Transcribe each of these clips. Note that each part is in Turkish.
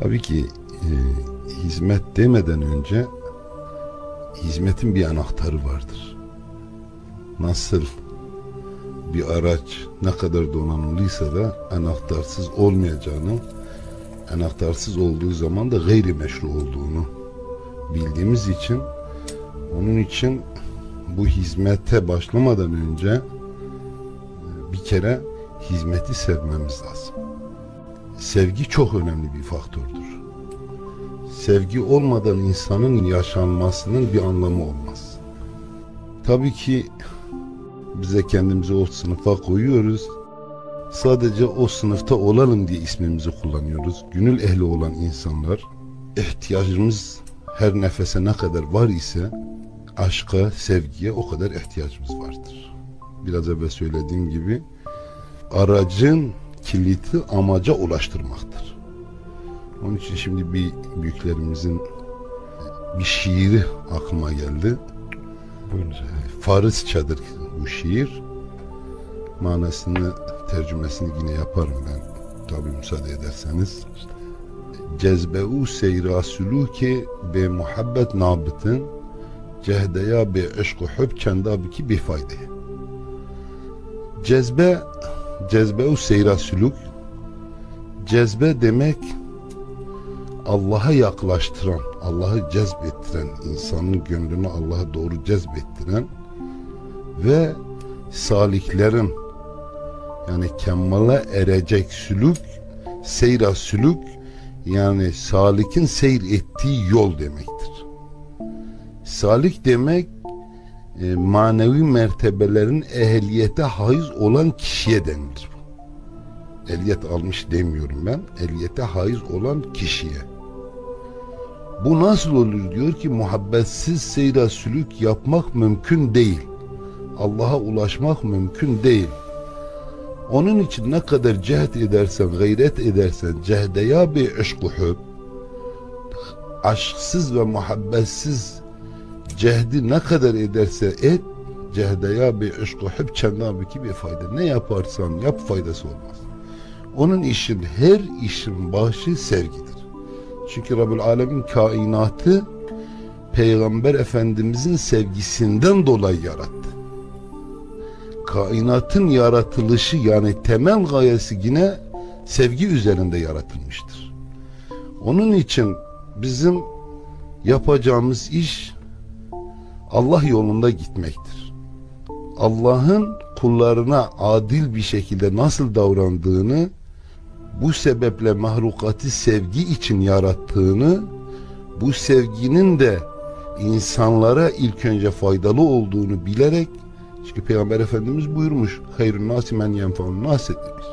Tabii ki e, hizmet demeden önce hizmetin bir anahtarı vardır. Nasıl bir araç ne kadar donanımlıysa da anahtarsız olmayacağını, anahtarsız olduğu zaman da gayri meşru olduğunu bildiğimiz için onun için bu hizmete başlamadan önce e, bir kere hizmeti sevmemiz lazım. Sevgi çok önemli bir faktördür. Sevgi olmadan insanın yaşanmasının bir anlamı olmaz. Tabii ki bize kendimizi o sınıfa koyuyoruz. Sadece o sınıfta olalım diye ismimizi kullanıyoruz. Gönül ehli olan insanlar ihtiyacımız her nefese ne kadar var ise aşka, sevgiye o kadar ihtiyacımız vardır. Biraz evvel söylediğim gibi aracın kiliti amaca ulaştırmaktır. Onun için şimdi bir büyüklerimizin bir şiiri aklıma geldi. Buyurunuz. Farsçadır bu şiir. Manasını, tercümesini yine yaparım ben. Tabi müsaade ederseniz. Cezbeu seyra suluki be muhabbet nabitin cehdeya be eşku hüb kendabiki bir fayda. Cezbe cezbeu seyra suluk cezbe demek Allah'a yaklaştıran, Allah'ı cezbettiren, insanın gönlünü Allah'a doğru cezbettiren ve saliklerin yani kemale erecek sülük, seyra sülük yani salikin seyir ettiği yol demektir. Salik demek e, manevi mertebelerin ehliyete haiz olan kişiye denilir. Ehliyet almış demiyorum ben. Ehliyete haiz olan kişiye. Bu nasıl olur diyor ki muhabbetsiz seyra sülük yapmak mümkün değil. Allah'a ulaşmak mümkün değil. Onun için ne kadar cehd edersen, gayret edersen, cehdeya bi eşku hüb, aşksız ve muhabbetsiz cehdi ne kadar ederse et, cehdeya bi eşku hüb ki bir fayda. Ne yaparsan yap faydası olmaz. Onun için her işin başı sevgidir. Çünkü Rabbül Alemin kainatı Peygamber Efendimizin sevgisinden dolayı yarattı. Kainatın yaratılışı yani temel gayesi yine sevgi üzerinde yaratılmıştır. Onun için bizim yapacağımız iş Allah yolunda gitmektir. Allah'ın kullarına adil bir şekilde nasıl davrandığını bu sebeple mahlukatı sevgi için yarattığını, bu sevginin de insanlara ilk önce faydalı olduğunu bilerek çünkü Peygamber Efendimiz buyurmuş hayrun nasi men yenfaun nas demiş.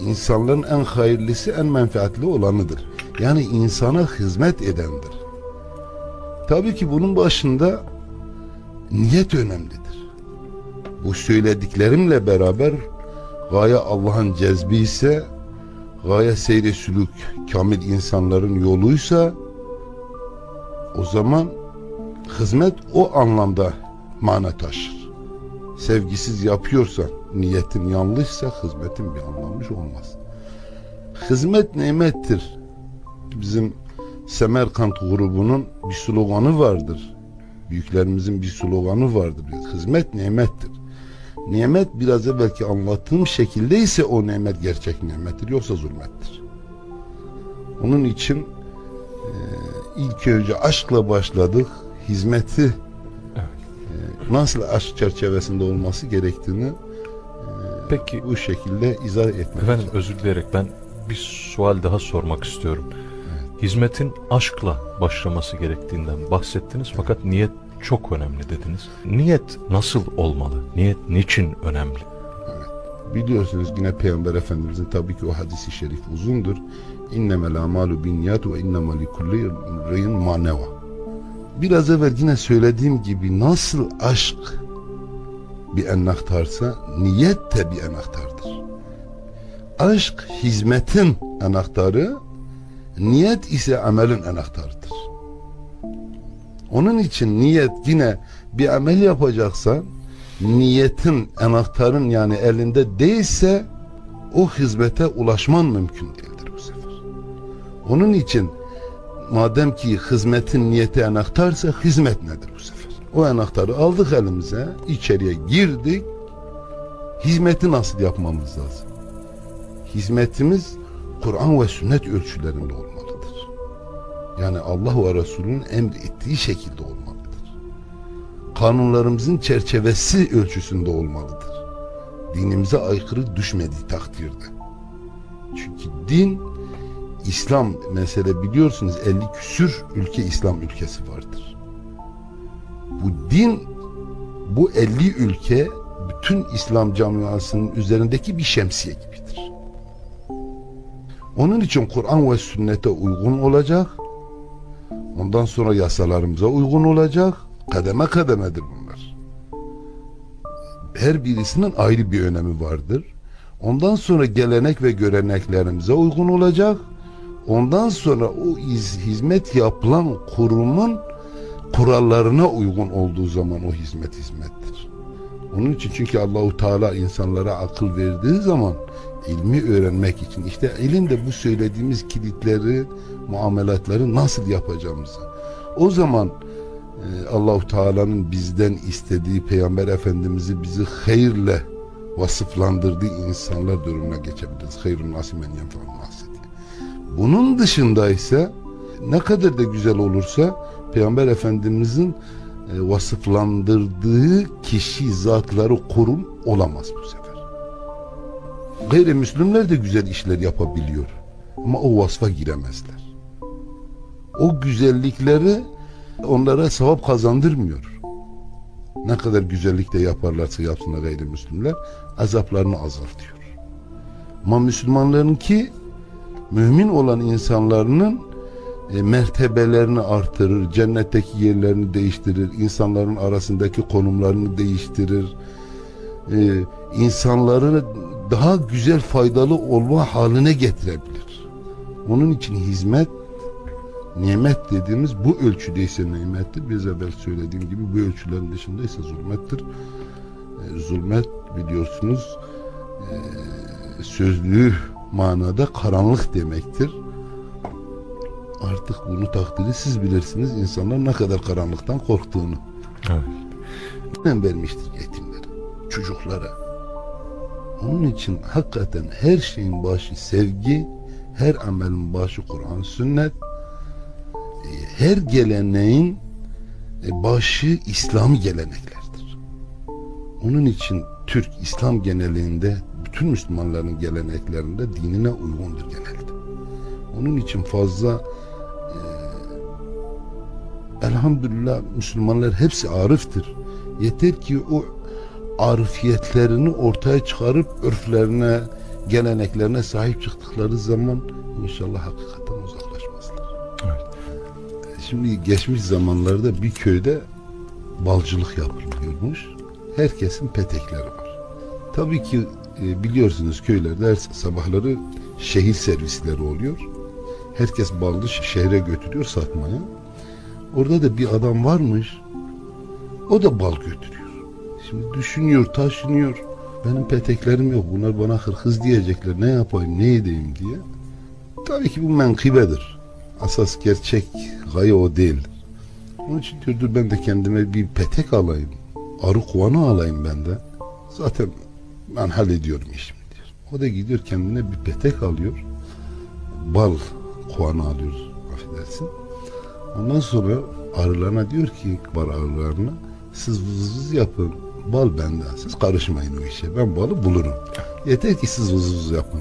İnsanların en hayırlısı en menfaatli olanıdır. Yani insana hizmet edendir. Tabii ki bunun başında niyet önemlidir. Bu söylediklerimle beraber gaye Allah'ın cezbi ise gaye seyri sülük kamil insanların yoluysa o zaman hizmet o anlamda mana taşır. Sevgisiz yapıyorsan, niyetin yanlışsa hizmetin bir anlamış olmaz. Hizmet nimettir. Bizim Semerkant grubunun bir sloganı vardır. Büyüklerimizin bir sloganı vardır. Hizmet nimettir. Nimet biraz evvelki anlattığım şekilde ise o nimet gerçek nimettir yoksa zulmettir. Onun için e, ilk önce aşkla başladık. Hizmeti evet. e, nasıl aşk çerçevesinde olması gerektiğini e, Peki bu şekilde izah etmek. Efendim özür dileyerek ben bir sual daha sormak istiyorum. Hizmetin aşkla başlaması gerektiğinden bahsettiniz fakat niyet çok önemli dediniz. Niyet nasıl olmalı? Niyet niçin önemli? Evet. Biliyorsunuz yine Peygamber Efendimizin tabii ki o hadisi şerif uzundur. İnnemel amalu bin niyat ve innema li kulli reyin maneva. Biraz evvel yine söylediğim gibi nasıl aşk bir enahtarsa niyet de bir enahtardır. Aşk hizmetin anahtarı, niyet ise amelin anahtarıdır. Onun için niyet yine bir amel yapacaksan niyetin anahtarın yani elinde değilse o hizmete ulaşman mümkün değildir bu sefer. Onun için madem ki hizmetin niyeti anahtarsa hizmet nedir bu sefer? O anahtarı aldık elimize, içeriye girdik. Hizmeti nasıl yapmamız lazım? Hizmetimiz Kur'an ve sünnet ölçülerinde olmalıdır. Yani Allah ve Resulünün emrettiği şekilde olmalıdır. Kanunlarımızın çerçevesi ölçüsünde olmalıdır. Dinimize aykırı düşmediği takdirde. Çünkü din İslam mesele biliyorsunuz 50 küsür ülke İslam ülkesi vardır. Bu din bu 50 ülke bütün İslam camiasının üzerindeki bir şemsiye gibidir. Onun için Kur'an ve sünnete uygun olacak. Ondan sonra yasalarımıza uygun olacak. Kademe kademedir bunlar. Her birisinin ayrı bir önemi vardır. Ondan sonra gelenek ve göreneklerimize uygun olacak. Ondan sonra o iz, hizmet yapılan kurumun kurallarına uygun olduğu zaman o hizmet hizmettir. Onun için çünkü Allahu Teala insanlara akıl verdiği zaman ilmi öğrenmek için işte ilim de bu söylediğimiz kilitleri, muamelatları nasıl yapacağımızı. O zaman e, Allahu Teala'nın bizden istediği Peygamber Efendimiz'i bizi hayırle vasıflandırdığı insanlar durumuna geçebiliriz. Hayrun nasimen yenfa'un nasi Bunun dışında ise ne kadar da güzel olursa Peygamber Efendimiz'in e, vasıflandırdığı kişi zatları kurum olamaz bu sefer. Gayrimüslimler de güzel işler yapabiliyor. Ama o vasfa giremezler. O güzellikleri onlara sevap kazandırmıyor. Ne kadar güzellik de yaparlarsa yapsınlar gayrimüslimler azaplarını azaltıyor. Ama Müslümanların ki mümin olan insanların e, mertebelerini artırır, cennetteki yerlerini değiştirir, insanların arasındaki konumlarını değiştirir, e, insanları daha güzel faydalı olma haline getirebilir. Onun için hizmet nimet dediğimiz bu ölçüdeyse nimettir. Biz evvel söylediğim gibi bu ölçülerin dışındaysa zulmettir. E, zulmet biliyorsunuz e, sözlü manada karanlık demektir. Artık bunu takdiri siz bilirsiniz. insanlar ne kadar karanlıktan korktuğunu. Evet. Ben vermiştir yetimlere, çocuklara. Onun için hakikaten her şeyin başı sevgi, her amelin başı Kur'an, sünnet, e, her geleneğin e, başı İslami geleneklerdir. Onun için Türk İslam genelinde bütün Müslümanların geleneklerinde dinine uygundur genelde. Onun için fazla e, elhamdülillah Müslümanlar hepsi ariftir. Yeter ki o arifiyetlerini ortaya çıkarıp örflerine, geleneklerine sahip çıktıkları zaman inşallah hakikaten uzaklaşmazlar. Evet. Şimdi geçmiş zamanlarda bir köyde balcılık yapılıyormuş. Herkesin petekleri var. Tabii ki e, biliyorsunuz köylerde her sabahları şehir servisleri oluyor. Herkes ballı şehre götürüyor satmaya. Orada da bir adam varmış. O da bal götürüyor. Şimdi düşünüyor, taşınıyor. Benim peteklerim yok. Bunlar bana hırkız diyecekler. Ne yapayım, ne edeyim diye. Tabii ki bu menkıbedir. Asas gerçek gaye o değil. Onun için diyor dur ben de kendime bir petek alayım. Arı kovanı alayım ben de. Zaten ben hallediyorum işimi diyor. O da gidiyor kendine bir petek alıyor. Bal kovanı alıyor affedersin. Ondan sonra arılarına diyor ki bal arılarına siz vız vız yapın. Bal benden. Siz karışmayın o işe. Ben balı bulurum. Yeter ki siz vız vız yapın.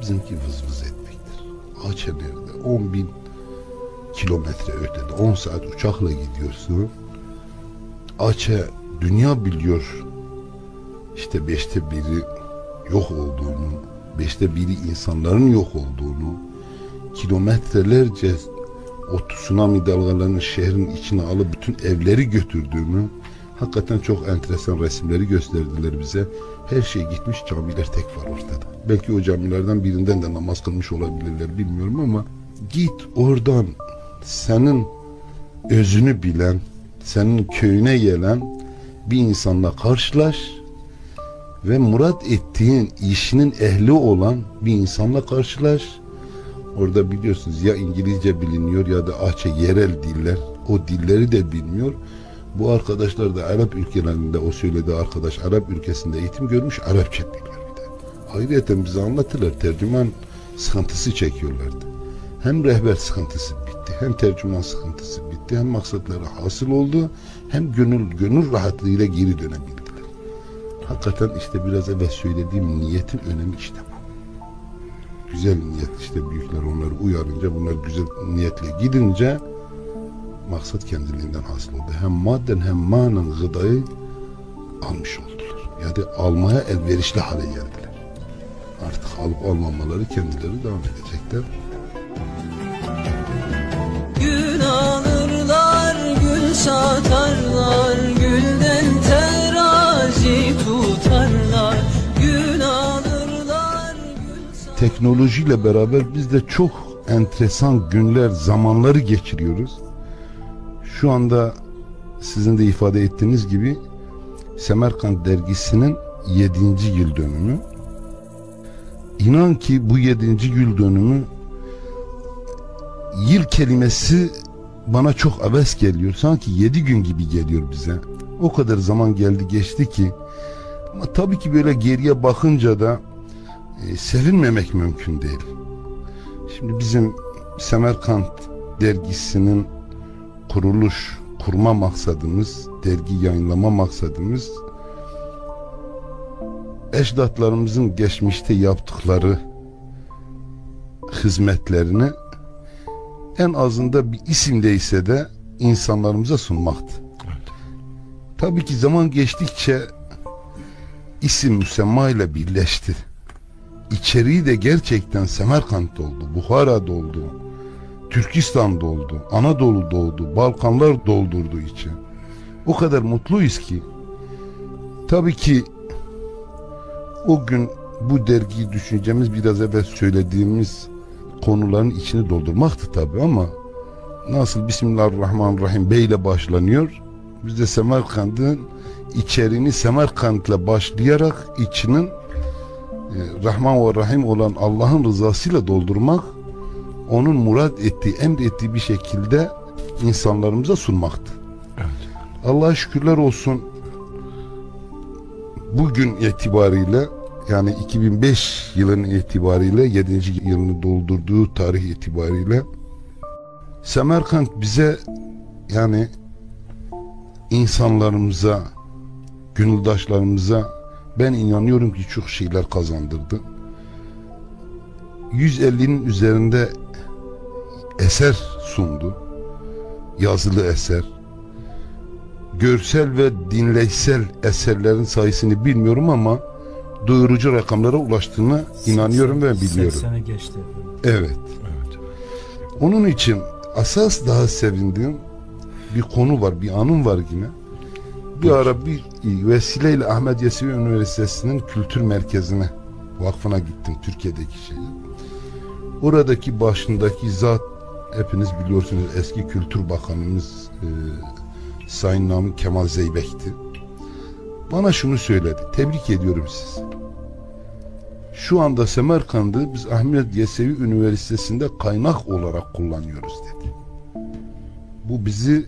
Bizimki vız vız etmektir. Ağaça nerede? 10 bin kilometre ötede. 10 saat uçakla gidiyorsun. Ağaça dünya biliyor işte beşte biri yok olduğunu, beşte biri insanların yok olduğunu, kilometrelerce o tsunami dalgalarının şehrin içine alıp bütün evleri götürdüğünü, hakikaten çok enteresan resimleri gösterdiler bize. Her şey gitmiş, camiler tek var ortada. Belki o camilerden birinden de namaz kılmış olabilirler bilmiyorum ama git oradan senin özünü bilen, senin köyüne gelen bir insanla karşılaş ve murat ettiğin işinin ehli olan bir insanla karşılaş. Orada biliyorsunuz ya İngilizce biliniyor ya da Ahçe yerel diller. O dilleri de bilmiyor. Bu arkadaşlar da Arap ülkelerinde o söylediği arkadaş Arap ülkesinde eğitim görmüş Arapça biliyor bir de. Ayrıca bize anlatırlar tercüman sıkıntısı çekiyorlardı. Hem rehber sıkıntısı bitti, hem tercüman sıkıntısı bitti, hem maksatları hasıl oldu, hem gönül gönül rahatlığıyla geri dönebildiler. Hakikaten işte biraz evvel söylediğim niyetin önemi işte bu. Güzel niyet işte büyükler onları uyarınca bunlar güzel niyetle gidince maksat kendiliğinden hasıl oldu. Hem madden hem manen gıdayı almış oldular. Yani almaya elverişli hale geldiler. Artık alıp almamaları kendileri devam edecekler. Gül alırlar, gül satarlar, gülden terazi tutarlar. Gül alırlar, gül satarlar. Teknolojiyle beraber biz de çok enteresan günler, zamanları geçiriyoruz. Şu anda sizin de ifade ettiğiniz gibi Semerkant dergisinin 7. yıl dönümü. İnan ki bu 7. yıl dönümü yıl kelimesi bana çok abes geliyor. Sanki 7 gün gibi geliyor bize. O kadar zaman geldi geçti ki ama tabii ki böyle geriye bakınca da e, sevinmemek mümkün değil. Şimdi bizim Semerkant dergisinin kuruluş, kurma maksadımız, dergi yayınlama maksadımız ecdatlarımızın geçmişte yaptıkları hizmetlerini en azında bir isimdeyse de insanlarımıza sunmaktı. Tabii ki zaman geçtikçe isim müsemma ile birleşti. İçeriği de gerçekten Semerkant'ta oldu, Buhara'da oldu, Türkistan'da oldu, Anadolu'da oldu, Balkanlar doldurdu içi. O kadar mutluyuz ki tabii ki o gün bu dergiyi düşüncemiz biraz evvel söylediğimiz konuların içini doldurmaktı tabii ama nasıl Bismillahirrahmanirrahim Bey ile başlanıyor biz de Semerkant'ın içeriğini Semerkant'la başlayarak içinin e, Rahman ve Rahim olan Allah'ın rızasıyla doldurmak onun murad ettiği, emrettiği bir şekilde insanlarımıza sunmaktı. Evet. Allah'a şükürler olsun bugün itibariyle yani 2005 yılının itibariyle 7. yılını doldurduğu tarih itibariyle Semerkant bize yani insanlarımıza gönüldaşlarımıza ben inanıyorum ki çok şeyler kazandırdı. 150'nin üzerinde eser sundu. Yazılı eser. Görsel ve dinleysel eserlerin sayısını bilmiyorum ama duyurucu rakamlara ulaştığına inanıyorum ve biliyorum. 80'e geçti. Evet. Evet. Onun için asas daha sevindiğim bir konu var, bir anım var yine. Bir ara bir vesileyle Ahmet Yesevi Üniversitesi'nin kültür merkezine, vakfına gittim Türkiye'deki şeyi. Oradaki başındaki zat hepiniz biliyorsunuz eski Kültür Bakanımız e, Sayın Namık Kemal Zeybek'ti. Bana şunu söyledi. Tebrik ediyorum sizi. Şu anda Semerkand'ı biz Ahmet Yesevi Üniversitesi'nde kaynak olarak kullanıyoruz dedi. Bu bizi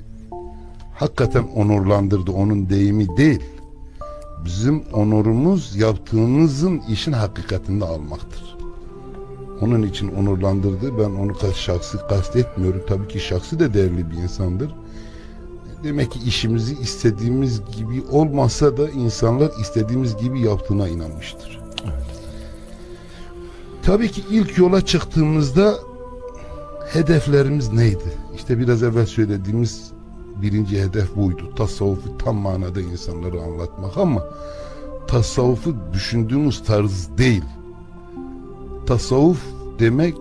hakikaten onurlandırdı. Onun deyimi değil. Bizim onurumuz yaptığımızın işin hakikatinde almaktır. Onun için onurlandırdı. Ben onu şahsi kastetmiyorum. Tabii ki şahsi de değerli bir insandır. Demek ki işimizi istediğimiz gibi olmasa da insanlar istediğimiz gibi yaptığına inanmıştır. Tabii ki ilk yola çıktığımızda hedeflerimiz neydi? İşte biraz evvel söylediğimiz birinci hedef buydu. Tasavvufu tam manada insanlara anlatmak ama tasavvufu düşündüğümüz tarz değil. Tasavvuf demek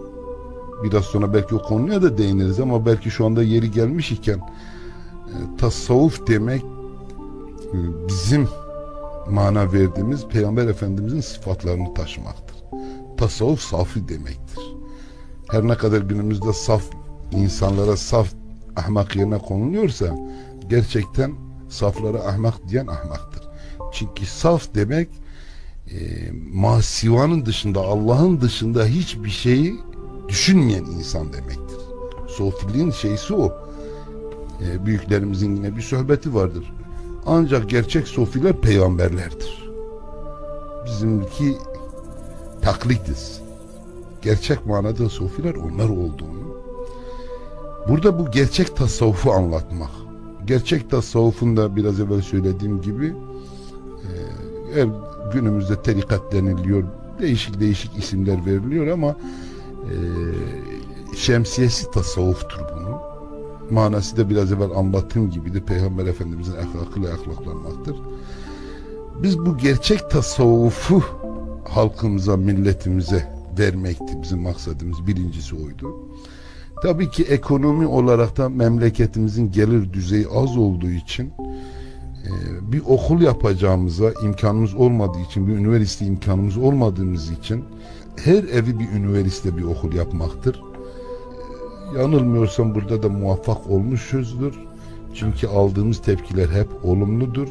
biraz sonra belki o konuya da değiniriz ama belki şu anda yeri gelmiş iken e, tasavvuf demek e, bizim mana verdiğimiz Peygamber Efendimizin sıfatlarını taşımaktır. Tasavvuf safi demektir. Her ne kadar günümüzde saf insanlara saf ahmak yerine konuluyorsa gerçekten saflara ahmak diyen ahmaktır. Çünkü saf demek e, masivanın dışında Allah'ın dışında hiçbir şeyi düşünmeyen insan demektir. Sofiliğin şeysi o. E, büyüklerimizin yine bir sohbeti vardır. Ancak gerçek sofiler peygamberlerdir. Bizimki taklitiz. Gerçek manada sofiler onlar olduğunu. Burada bu gerçek tasavvufu anlatmak. Gerçek tasavvufun da biraz evvel söylediğim gibi e, her günümüzde tarikat deniliyor. Değişik değişik isimler veriliyor ama e, şemsiyesi tasavvuftur bunun. Manası da biraz evvel anlattığım gibidir. Peygamber Efendimizin ahlakıyla ahlaklanmaktır. Biz bu gerçek tasavvufu halkımıza, milletimize vermekti bizim maksadımız. Birincisi oydu. Tabii ki ekonomi olarak da memleketimizin gelir düzeyi az olduğu için e, bir okul yapacağımıza imkanımız olmadığı için, bir üniversite imkanımız olmadığımız için her evi bir üniversite bir okul yapmaktır. E, Yanılmıyorsam burada da muvaffak olmuşuzdur. Çünkü aldığımız tepkiler hep olumludur.